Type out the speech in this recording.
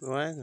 Bueno. Bueno,